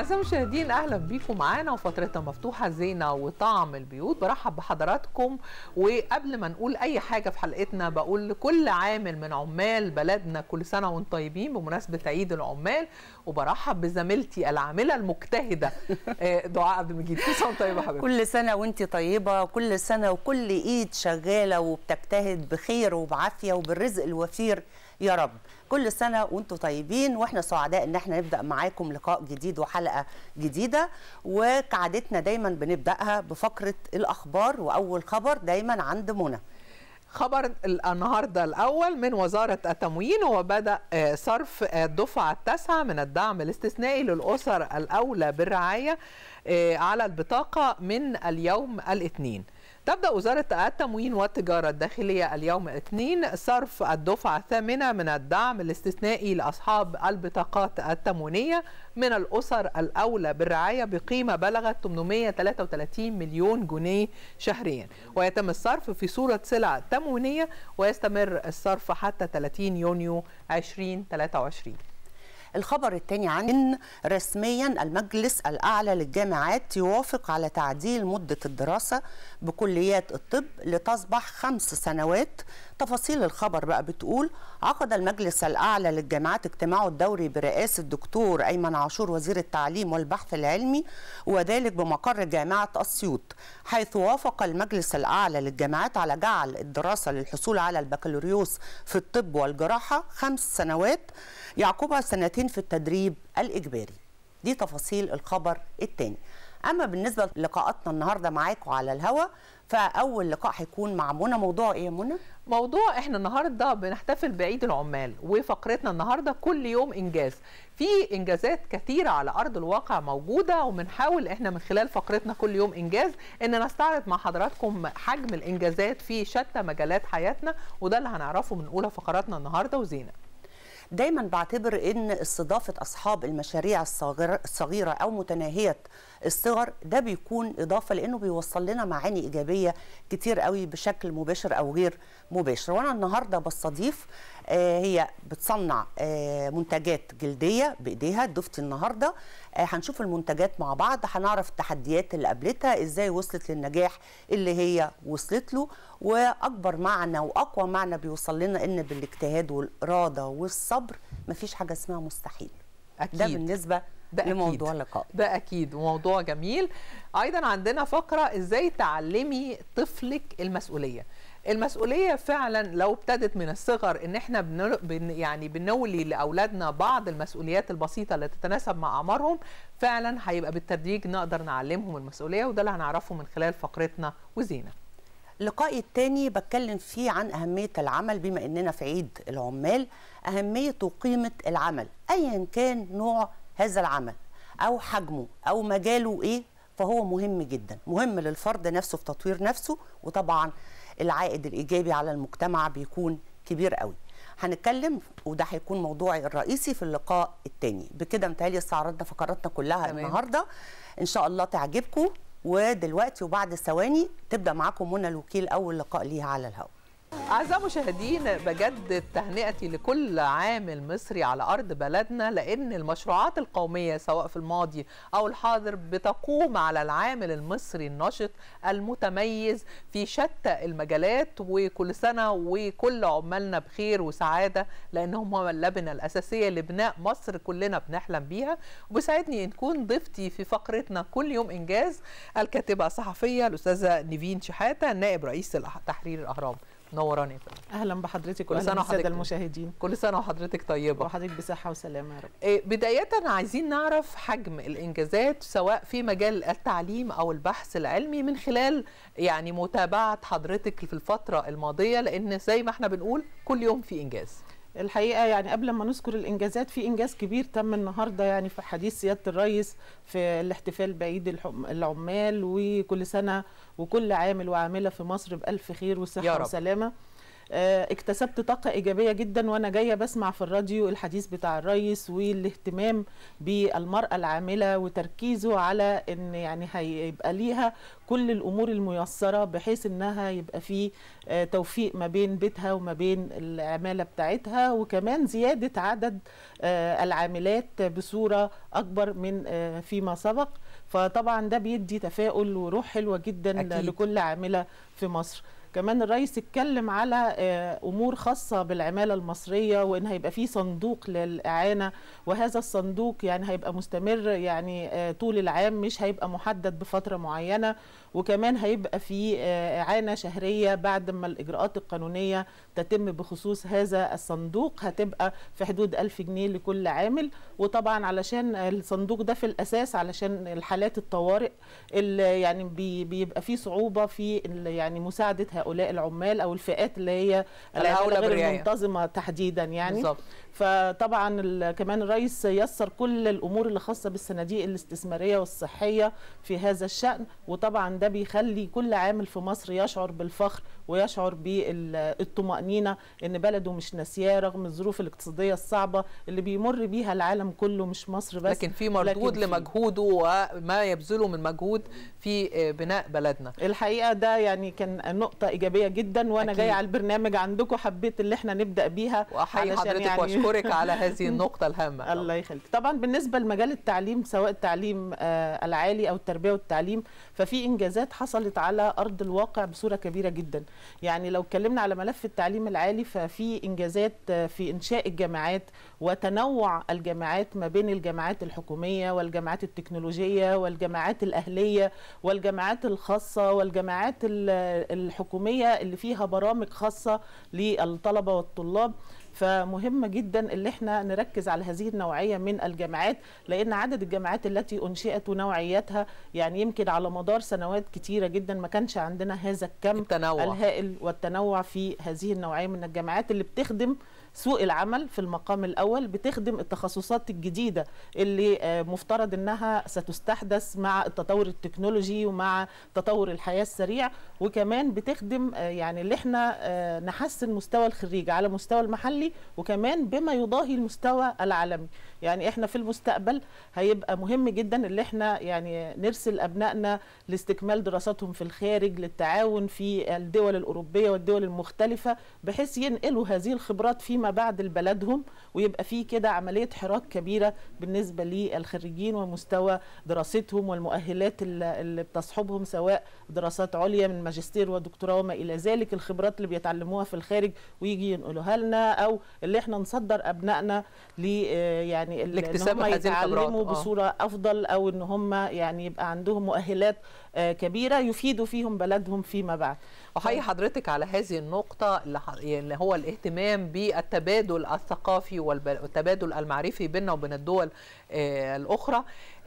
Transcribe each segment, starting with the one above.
أعزائي المشاهدين أهلا بيكم معانا وفترتنا مفتوحة زينة وطعم البيوت. برحب بحضراتكم وقبل ما نقول أي حاجة في حلقتنا بقول لكل عامل من عمال بلدنا كل سنة وأنتم طيبين بمناسبة عيد العمال. وبرحب بزميلتي العاملة المجتهدة آه، دعاء عبد المجيد. كل وأنت طيبة حبيبتي. كل سنة وأنت طيبة كل سنة وكل إيد شغالة وبتجتهد بخير وبعافية وبالرزق الوفير. يا رب. كل سنة وأنتم طيبين وإحنا سعداء ان إحنا نبدأ معاكم لقاء جديد وحلقة جديدة. وكعادتنا دايما بنبدأها بفقرة الأخبار وأول خبر دايما عند منى. خبر النهارده الأول من وزارة التموين وبدأ آه، صرف الدفعه التاسعه من الدعم الاستثنائي للأسر الأولى بالرعاية آه، على البطاقة من اليوم الاثنين. تبدأ وزارة التموين والتجارة الداخلية اليوم الاثنين صرف الدفعة الثامنة من الدعم الاستثنائي لأصحاب البطاقات التموينية من الأسر الأولى بالرعاية بقيمة بلغت 833 مليون جنيه شهريا. ويتم الصرف في صورة سلع تموينية ويستمر الصرف حتى 30 يونيو 2023 الخبر الثاني عن إن رسميا المجلس الأعلى للجامعات يوافق على تعديل مدة الدراسة بكليات الطب لتصبح خمس سنوات تفاصيل الخبر بقى بتقول عقد المجلس الأعلى للجامعات اجتماعه الدوري برئاسة الدكتور أيمن عاشور وزير التعليم والبحث العلمي وذلك بمقر جامعة أسيوط حيث وافق المجلس الأعلى للجامعات على جعل الدراسة للحصول على البكالوريوس في الطب والجراحة خمس سنوات يعقبها سنتين في التدريب الإجباري. دي تفاصيل الخبر الثاني أما بالنسبة للقاءاتنا النهاردة معاكم على الهوا فأول لقاء هيكون مع منى. موضوع إيه يا منى؟ موضوع إحنا النهارده بنحتفل بعيد العمال وفقرتنا النهارده كل يوم إنجاز. في إنجازات كثيره على أرض الواقع موجودة وبنحاول إحنا من خلال فقرتنا كل يوم إنجاز إن نستعرض مع حضراتكم حجم الإنجازات في شتى مجالات حياتنا وده اللي هنعرفه من أولى فقراتنا النهارده وزينة. دايما بعتبر إن استضافة أصحاب المشاريع الصغيرة أو متناهية الصغر ده بيكون إضافة لأنه بيوصل لنا معاني إيجابية كتير قوي بشكل مباشر أو غير مباشر. وأنا النهارده بستضيف آه هي بتصنع آه منتجات جلدية بإيديها ضيفتي النهارده. آه هنشوف المنتجات مع بعض هنعرف التحديات اللي قابلتها إزاي وصلت للنجاح اللي هي وصلت له. وأكبر معنى وأقوى معنى بيوصل لنا إن بالاجتهاد والإرادة والصبر مفيش حاجة اسمها مستحيل. أكيد. ده بالنسبة ده. لموضوع اللقاء. ده أكيد وموضوع جميل. أيضا عندنا فقرة إزاي تعلمي طفلك المسؤولية. المسؤولية فعلا لو ابتدت من الصغر إن إحنا بن... بن... يعني بنولي لأولادنا بعض المسؤوليات البسيطة اللي تتناسب مع اعمارهم فعلا هيبقى بالتدريج نقدر نعلمهم المسؤولية وده اللي هنعرفه من خلال فقرتنا وزينة. لقائي التاني بتكلم فيه عن أهمية العمل بما إننا في عيد العمال أهمية وقيمة العمل أيا كان نوع هذا العمل أو حجمه أو مجاله إيه؟ فهو مهم جدا. مهم للفرد نفسه في تطوير نفسه وطبعا العائد الإيجابي على المجتمع بيكون كبير قوي. هنتكلم وده هيكون موضوعي الرئيسي في اللقاء التاني. بكده متهيألي استعرضنا فقراتنا كلها تمام. النهارده. إن شاء الله تعجبكم. ودلوقتي وبعد ثواني تبدأ معاكم منى الوكيل أول لقاء ليها على الهواء. أعزائي المشاهدين بجدد تهنئتي لكل عامل مصري على أرض بلدنا لأن المشروعات القومية سواء في الماضي أو الحاضر بتقوم على العامل المصري النشط المتميز في شتى المجالات وكل سنة وكل عمالنا بخير وسعادة لأنهم هم اللبنة الأساسية لبناء مصر كلنا بنحلم بيها. وبيسعدني أن تكون ضيفتي في فقرتنا كل يوم إنجاز الكاتبة الصحفية الأستاذة نيفين شحاتة نائب رئيس تحرير الأهرام. نوراني. أهلا بحضرتك كل واهلا بالسادة وحضرتك- المشاهدين. كل سنة وحضرتك طيبة. وحضرتك بصحة وسلامة يا رب. إيه، بداية عايزين نعرف حجم الإنجازات سواء في مجال التعليم أو البحث العلمي من خلال يعني متابعة حضرتك في الفترة الماضية لأن زي ما إحنا بنقول كل يوم في إنجاز. الحقيقة يعني قبل ما نذكر الإنجازات في إنجاز كبير تم النهارده يعني في حديث سيادة الرئيس في الاحتفال بعيد العمال وكل سنة وكل عامل وعامله في مصر بألف خير وصحة. وسلامة اكتسبت طاقة إيجابية جدا وأنا جاية بسمع في الراديو الحديث بتاع الرئيس والاهتمام بالمرأة العاملة وتركيزه على إن يعني هيبقى ليها كل الأمور الميسرة بحيث إنها يبقى في آه، توفيق ما بين بيتها وما بين العمالة بتاعتها وكمان زيادة عدد آه، العاملات بصورة أكبر من آه، فيما سبق فطبعا ده بيدي تفاؤل وروح حلوة جدا أكيد. لكل عاملة في مصر كمان الرئيس اتكلم على آه، أمور خاصة بالعمالة المصرية وإن هيبقى في صندوق للإعانة. وهذا الصندوق يعني هيبقى مستمر يعني آه، طول العام مش هيبقى محدد بفترة معينة. وكمان هيبقى في آه، إعانة شهرية بعد ما الإجراءات القانونية تتم بخصوص هذا الصندوق. هتبقى في حدود 1000 جنيه لكل عامل. وطبعا علشان الصندوق ده في الأساس علشان الحالات الطوارئ اللي يعني بي بيبقى فيه صعوبة في يعني مساعدة هؤلاء العمال أو الفئات اللي هي العماله غير. المنتظمة تحديدا يعني. بالظبط. فطبعا كمان الرئيس يسر كل الأمور اللي خاصه بالصناديق الاستثمارية والصحية في هذا الشأن. وطبعا ده بيخلي كل عامل في مصر يشعر بالفخر ويشعر بالطمأنينة إن بلده مش ناسياه رغم الظروف الاقتصادية الصعبة اللي بيمر بيها العالم كله مش مصر بس لكن في مردود لكن لمجهوده وما يبذله من مجهود في آه، بناء بلدنا. الحقيقة ده يعني كان نقطة إيجابية جدا وأنا أكيد. جاية على البرنامج عندكم حبيت اللي إحنا نبدأ بيها علشان حضرتك يعني- وأشكرك على هذه النقطة الهامة. الله يخليك. طبعا بالنسبة لمجال التعليم سواء التعليم آه، العالي أو التربية والتعليم ففي انجازات حصلت على أرض الواقع بصورة كبيرة جدا. يعني لو اتكلمنا على ملف التعليم العالي ففي إنجازات في إنشاء الجامعات وتنوع الجامعات ما بين الجامعات الحكومية والجامعات التكنولوجية والجامعات الأهلية والجامعات الخاصة والجامعات ال- الحكومية اللي فيها برامج خاصة للطلبة والطلاب. فمهم جدا اللي إحنا نركز على هذه النوعية من الجامعات لأن عدد الجامعات التي أنشئت ونوعيتها يعني يمكن على مدار سنوات كتيرة جدا ما كانش عندنا هذا الكم التنوع. الهائل والتنوع في هذه النوعية من الجامعات اللي بتخدم سوق العمل في المقام الأول بتخدم التخصصات الجديدة اللي آه، مفترض إنها ستستحدث مع التطور التكنولوجي ومع تطور الحياة السريع وكمان بتخدم آه، يعني اللي إحنا آه، نحسن مستوى الخريج على مستوى المحلي وكمان بما يضاهي المستوى العالمي. يعني إحنا في المستقبل هيبقى مهم جدا اللي إحنا يعني نرسل أبنائنا لاستكمال دراساتهم في الخارج للتعاون في الدول الأوروبية والدول المختلفة بحيث ينقلوا هذه الخبرات فيما بعد لبلدهم ويبقى في كده عملية حراك كبيرة بالنسبة للخريجين ومستوى دراستهم والمؤهلات اللي بتصحبهم سواء دراسات عليا من ماجستير ودكتوراه وما إلى ذلك الخبرات اللي بيتعلموها في الخارج ويجي ينقلوها لنا أو اللي إحنا نصدر أبنائنا ل آه، يعني ال- لاكتساب إن هم هذه الخبرات، يتعلموا آه. بصورة أفضل أو إن هم يعني يبقى عندهم مؤهلات آه، كبيرة يفيدوا فيهم بلدهم فيما بعد احيي حضرتك على هذه النقطة اللي هو الاهتمام بالتبادل الثقافي والتبادل المعرفي بيننا وبين الدول آه، الأخرى آه،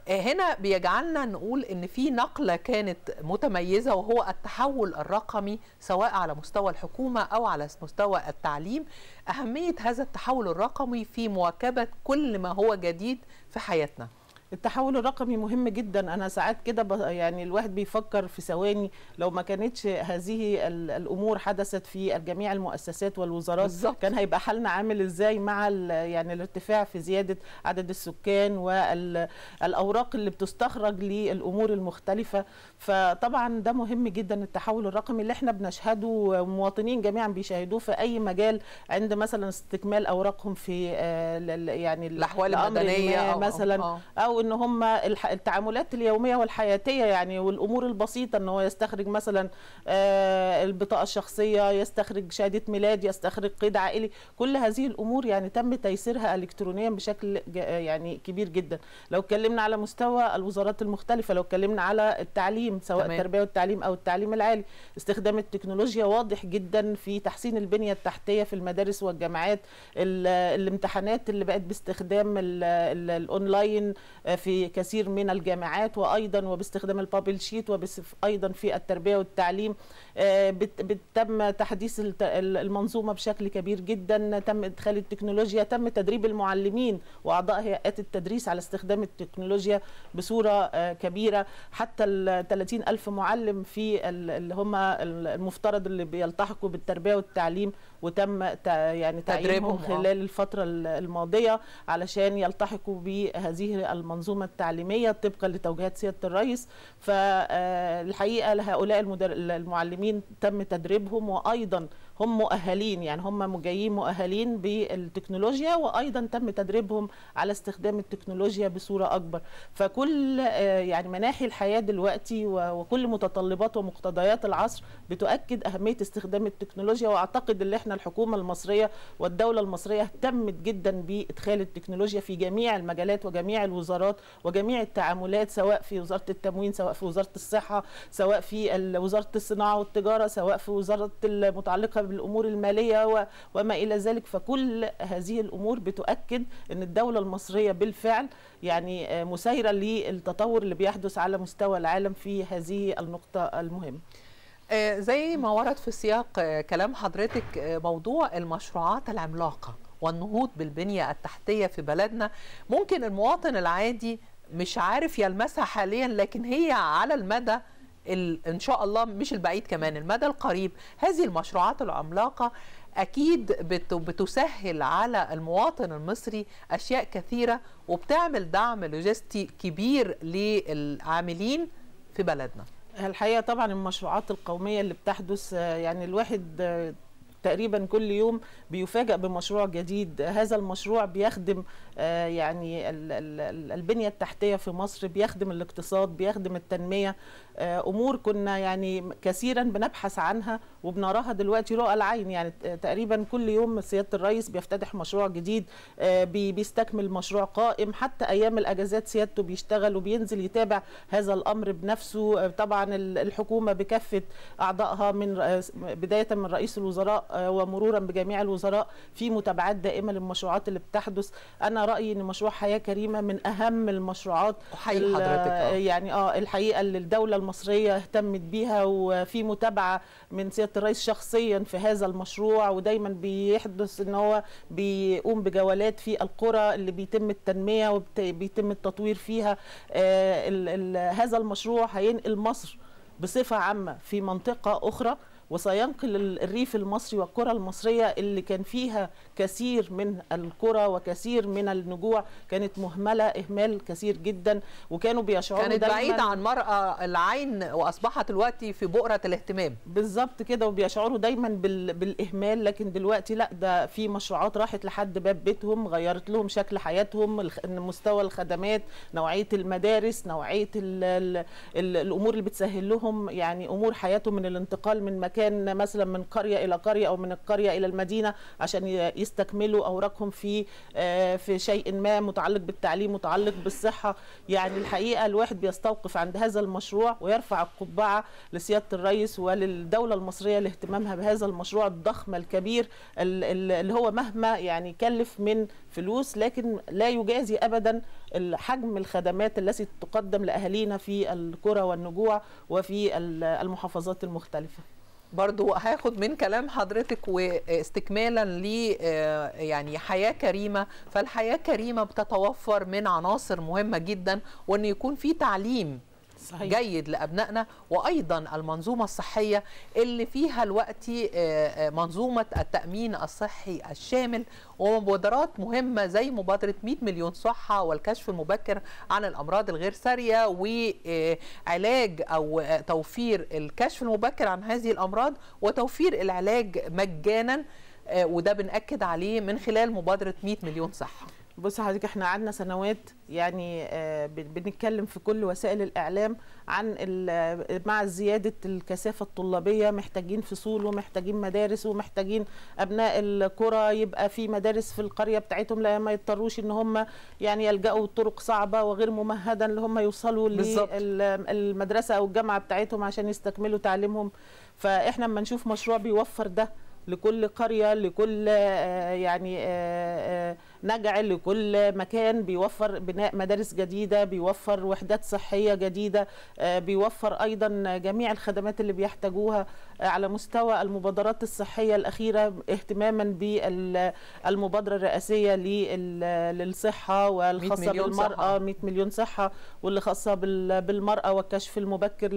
هنا بيجعلنا نقول إن في نقلة كانت متميزة وهو التحول الرقمي سواء على مستوى الحكومة أو على مستوى التعليم. أهمية هذا التحول الرقمي في مواكبة كل ما هو جديد في حياتنا. التحول الرقمي مهم جدا أنا ساعات كده يعني الواحد بيفكر في ثواني لو ما كانتش هذه ال- الأمور حدثت في جميع المؤسسات والوزارات بالظبط. كان هيبقى حالنا عامل إزاي مع يعني الارتفاع في زيادة عدد السكان والاوراق اللي بتستخرج للأمور المختلفة فطبعا ده مهم جدا التحول الرقمي اللي إحنا بنشهده ومواطنين جميعا بيشاهدوه في أي مجال عند مثلا استكمال أوراقهم في آه، يعني المدنية ما أو- مثلا آه. أو إن هم التعاملات اليومية والحياتية يعني والأمور البسيطة إن هو يستخرج مثلا آه، البطاقة الشخصية يستخرج شهادة ميلاد يستخرج قيد عائلي. كل هذه الأمور يعني تم تيسيرها الكترونيا بشكل يعني كبير جدا. لو اتكلمنا على مستوى الوزارات المختلفة لو اتكلمنا على التعليم سواء تمام. التربية والتعليم أو التعليم العالي استخدام التكنولوجيا واضح جدا في تحسين البنية التحتية في المدارس والجامعات. ال- الامتحانات اللي بقت باستخدام ال- ال- الأونلاين في كثير من الجامعات وأيضا وباستخدام ال bubble sheet وأيضا في التربية والتعليم تم تحديث المنظومة بشكل كبير جدا. تم إدخال التكنولوجيا تم تدريب المعلمين وأعضاء هيئات التدريس على استخدام التكنولوجيا بصورة كبيرة. حتى ال 30 ألف معلم في اللي هم المفترض اللي بيلتحقوا بالتربية والتعليم وتم يعني تعيينهم خلال الفترة الماضية علشان يلتحقوا بهذه المنظومة التعليمية طبقا لتوجيهات سيادة الرئيس. فالحقيقة هؤلاء المعلمين تم تدريبهم وأيضا هم مؤهلين يعني هم جايين مؤهلين بالتكنولوجيا وأيضا تم تدريبهم على استخدام التكنولوجيا بصورة أكبر. فكل يعني مناحي الحياة دلوقتي وكل متطلبات ومقتضيات العصر بتؤكد أهمية استخدام التكنولوجيا وأعتقد إن إحنا الحكومة المصرية والدولة المصرية اهتمت جدا بإدخال التكنولوجيا في جميع المجالات وجميع الوزارات وجميع التعاملات سواء في وزارة التموين سواء في وزارة الصحة سواء في وزارة الصناعة والتجارة سواء في وزارة المتعلقة بالامور المالية وما إلى ذلك. فكل هذه الأمور بتؤكد إن الدولة المصرية بالفعل يعني مسيره للتطور اللي بيحدث على مستوى العالم في هذه النقطة المهمة. زي ما ورد في سياق كلام حضرتك موضوع المشروعات العملاقة والنهوض بالبنية التحتية في بلدنا ممكن المواطن العادي مش عارف يلمسها حاليا لكن هي على المدى إن شاء الله مش البعيد كمان المدى القريب. هذه المشروعات العملاقة أكيد بتسهل على المواطن المصري أشياء كثيرة وبتعمل دعم لوجستي كبير للعاملين في بلدنا. الحقيقة طبعا المشروعات القومية اللي بتحدث يعني الواحد تقريبا كل يوم بيفاجأ بمشروع جديد. هذا المشروع بيخدم يعني البنية التحتية في مصر بيخدم الاقتصاد بيخدم التنمية أمور كنا يعني كثيرا بنبحث عنها وبنراها دلوقتي رؤى العين. يعني تقريبا كل يوم سيادة الرئيس بيفتتح مشروع جديد بيستكمل مشروع قائم. حتى أيام الأجازات سيادته بيشتغل وبينزل يتابع هذا الأمر بنفسه. طبعا الحكومة بكافة أعضائها من بداية من رئيس الوزراء ومرورا بجميع الوزراء في متابعات دائمة للمشروعات اللي بتحدث. أنا رأيي إن مشروع حياة كريمة من أهم المشروعات حضرتك يعني آه الحقيقة اللي الدولة المصرية اهتمت بيها وفي متابعة من سيادة الرئيس شخصيا في هذا المشروع ودايما بيحدث إن هو بيقوم بجولات في القرى اللي بيتم التنمية وبيتم التطوير فيها. آه ال ال هذا المشروع هينقل مصر بصفة عامة في منطقة أخرى. وسينقل الريف المصري والقرى المصرية اللي كان فيها كثير من القرى وكثير من النجوع كانت مهملة إهمال كثير جدا وكانوا بيشعروا كانت بعيدة عن مرأى العين وأصبحت دلوقتي في بؤرة الاهتمام. بالظبط كده وبيشعروا دايما بالإهمال لكن دلوقتي لأ ده في مشروعات راحت لحد باب بيتهم غيرت لهم شكل حياتهم مستوى الخدمات نوعية المدارس نوعية ال ال ال الأمور اللي بتسهل لهم يعني أمور حياتهم من الانتقال من مكان كان مثلا من قرية إلى قرية أو من القرية إلى المدينة عشان يستكملوا أوراقهم في في شيء ما متعلق بالتعليم متعلق بالصحة. يعني الحقيقة الواحد بيستوقف عند هذا المشروع ويرفع القبعة لسيادة الرئيس وللدولة المصرية لاهتمامها بهذا المشروع الضخم الكبير اللي هو مهما يعني كلف من فلوس لكن لا يجازي ابدا حجم الخدمات التي تقدم لأهالينا في القرى والنجوع وفي المحافظات المختلفة. برضو هاخد من كلام حضرتك واستكمالا ل يعني حياة كريمة. فالحياة كريمة بتتوفر من عناصر مهمة جدا وإن يكون في تعليم صحيح. جيد لأبنائنا وأيضا المنظومة الصحية اللي فيها الوقت منظومة التأمين الصحي الشامل ومبادرات مهمة زي مبادرة 100 مليون صحة والكشف المبكر عن الأمراض الغير سارية وعلاج أو توفير الكشف المبكر عن هذه الأمراض وتوفير العلاج مجانا وده بنأكد عليه من خلال مبادرة 100 مليون صحة بص حضرتك إحنا قعدنا سنوات يعني بنتكلم في كل وسائل الإعلام عن مع زيادة الكثافة الطلابية محتاجين فصول ومحتاجين مدارس ومحتاجين أبناء القرى يبقى في مدارس في القرية بتاعتهم لا ما يضطروش إن هم يعني يلجأوا طرق صعبة وغير ممهدة ان هم يوصلوا للمدرسه أو الجامعة بتاعتهم عشان يستكملوا تعليمهم. فإحنا لما نشوف مشروع بيوفر ده لكل قرية لكل يعني نجعل لكل مكان بيوفر بناء مدارس جديدة بيوفر وحدات صحية جديدة آه، بيوفر أيضا جميع الخدمات اللي بيحتاجوها آه، على مستوى المبادرات الصحية الأخيرة اهتماما بالمبادرة الرئاسية لل- للصحة والخاصة مليون بالمرأة صحة. 100 مليون صحة واللي خاصة بال- بالمرأة والكشف المبكر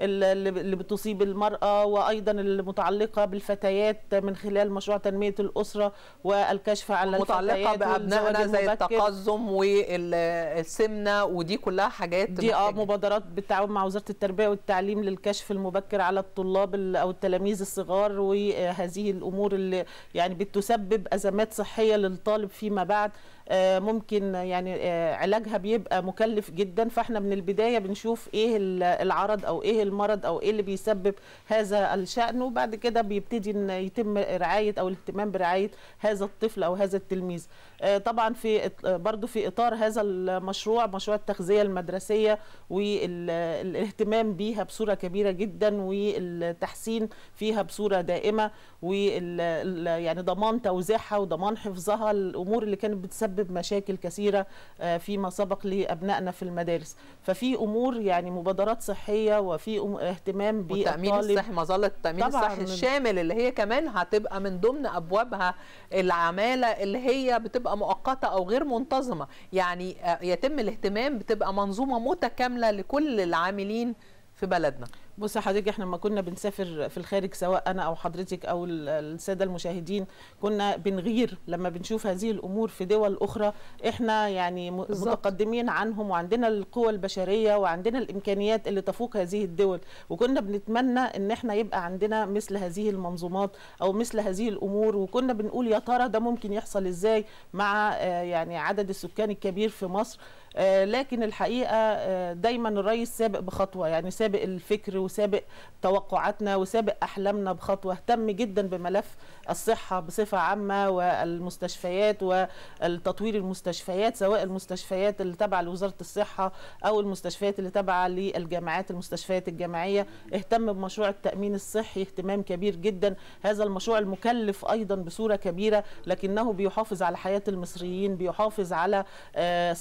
ال- اللي بتصيب المرأة وأيضا المتعلقة بالفتيات من خلال مشروع تنمية الأسرة والكشف على متعلقة الفتيات بأبنائنا زي. التقزم والسمنة ودي كلها حاجات دي آه. مبادرات بالتعاون مع وزارة التربية والتعليم للكشف المبكر على الطلاب ال- أو التلاميذ الصغار وهذه الأمور اللي يعني بتسبب أزمات صحية للطالب فيما بعد ممكن يعني آه، علاجها بيبقى مكلف جدا. فإحنا من البداية بنشوف إيه ال- العرض أو إيه المرض أو إيه اللي بيسبب هذا الشأن وبعد كده بيبتدي إن يتم رعاية أو الاهتمام برعاية هذا الطفل أو هذا التلميذ. آه، طبعا في برضو في إطار هذا المشروع مشروع التغذية المدرسية والإهتمام بيها بصورة كبيرة جدا والتحسين فيها بصورة دائمة ال- يعني ضمان توزيعها وضمان حفظها الأمور اللي كانت بتسبب مشاكل كثيرة آه، فيما سبق لأبنائنا في المدارس. ففي أمور يعني مبادرات صحية وفي اهتمام بالطالب. الصحي مظلة التأمين طبعاً. الصحي الشامل اللي هي كمان هتبقى من ضمن أبوابها العمالة اللي هي بتبقى مؤقتة أو غير منتظمة. يعني آه، يتم الاهتمام بتبقى منظومة متكاملة لكل العاملين في بلدنا. بص حضرتك إحنا لما كنا بنسافر في الخارج سواء أنا أو حضرتك أو ال- السادة المشاهدين كنا بنغير لما بنشوف هذه الأمور في دول أخرى. إحنا يعني بالظبط. متقدمين عنهم وعندنا القوى البشرية وعندنا الإمكانيات اللي تفوق هذه الدول. وكنا بنتمنى إن إحنا يبقى عندنا مثل هذه المنظومات أو مثل هذه الأمور. وكنا بنقول يا ترى ده ممكن يحصل إزاي مع آه، يعني عدد السكان الكبير في مصر؟ لكن الحقيقة آه، دايما الرئيس سابق بخطوة يعني سابق الفكر وسابق توقعاتنا وسابق أحلامنا بخطوة. اهتم جدا بملف الصحة بصفة عامة والمستشفيات والتطوير المستشفيات سواء المستشفيات اللي تابعة لوزارة الصحة أو المستشفيات اللي تابعة للجامعات المستشفيات الجامعية. اهتم بمشروع التأمين الصحي اهتمام كبير جدا. هذا المشروع المكلف أيضا بصورة كبيرة لكنه بيحافظ على حياة المصريين بيحافظ على آه،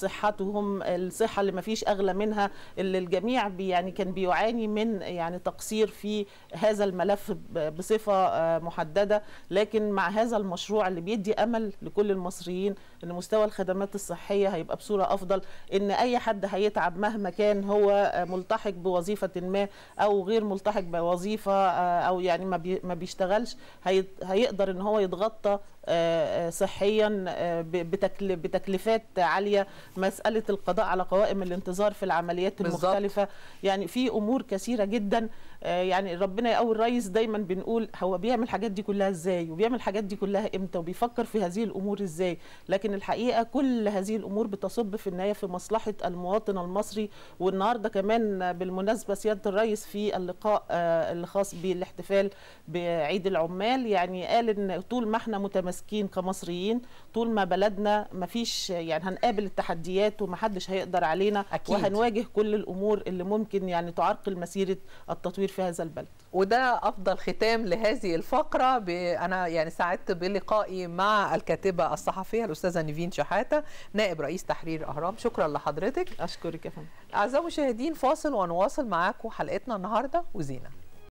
صحتهم الصحة اللي ما فيش أغلى منها اللي الجميع بي يعني كان بيعاني من يعني تقصير في هذا الملف بصفة آه، محددة. لكن مع هذا المشروع اللي بيدي أمل لكل المصريين إن مستوى الخدمات الصحية هيبقى بصورة أفضل إن أي حد هيتعب مهما كان هو آه، ملتحق بوظيفة ما أو غير ملتحق بوظيفة آه، أو يعني ما بي- ما بيشتغلش هي- هيقدر إن هو يتغطى صحيا آه، ب- بتكل- بتكلفات عالية مسألة القضاء على قوائم الانتظار في العمليات. المختلفة. يعني في أمور كثيرة جدا آه، يعني ربنا يقوي الرئيس دايما بنقول هو بيعمل الحاجات دي كلها إزاي وبيعمل الحاجات دي كلها إمتى وبيفكر في هذه الأمور إزاي. لكن الحقيقة كل هذه الأمور بتصب في النهاية في مصلحة المواطن المصري. والنهاردة كمان بالمناسبة سيادة الرئيس في اللقاء آه، اللي خاص بالاحتفال بعيد العمال يعني قال إن طول ما إحنا متماسكين كمصريين. طول ما بلدنا ما فيش يعني هنقابل التحديات ومحدش هيقدر علينا أكيد. وهنواجه كل الأمور اللي ممكن يعني تعرقل مسيرة التطوير في هذا البلد. وده أفضل ختام لهذه الفقرة. ب... أنا يعني سعدت بلقائي مع الكاتبة الصحفية الأستاذة نيفين شحاتة نائب رئيس تحرير أهرام. شكرا لحضرتك. أشكرك يا فندم. أعزائي المشاهدين فاصل ونواصل معاكم حلقتنا النهارده وزينة.